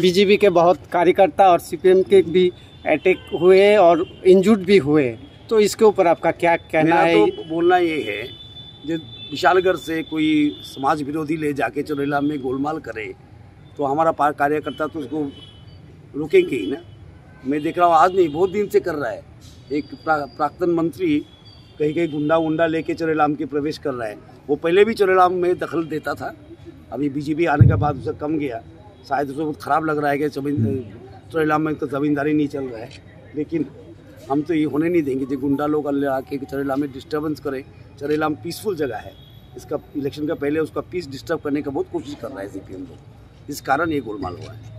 BJP के बहुत कार्यकर्ता और सीपीएम के भी अटैक हुए और इंजुर्ड भी हुए। तो इसके ऊपर आपका क्या कहना है? तो बोलना ये है जो विशालगढ़ से कोई समाज विरोधी ले जाके चोरेला में गोलमाल करे तो हमारा पा- कार्यकर्ता तो उसको रोकेंगे ही ना। मैं देख रहा हूँ आज नहीं बहुत दिन से कर रहा है। एक प्रा, प्राक्तन मंत्री कहीं कहीं गुंडा उंडा लेके चोरेलाम के प्रवेश कर रहा है। वो पहले भी चोरेलाम में दखल देता था अभी बीजेपी आने के बाद उसे कम गया। शायद उसको बहुत ख़राब लग रहा है कि ज़मीन चरेला में तो ज़मींदारी नहीं चल रहा है। लेकिन हम तो ये होने नहीं देंगे जो गुंडा लोग अल्लाह आके चरेला में डिस्टर्बेंस करें। चरेला में पीसफुल जगह है। इसका इलेक्शन का पहले उसका पीस डिस्टर्ब करने का बहुत कोशिश कर रहा है सी पी एम लोग। इस कारण ये गोलमाल हुआ है।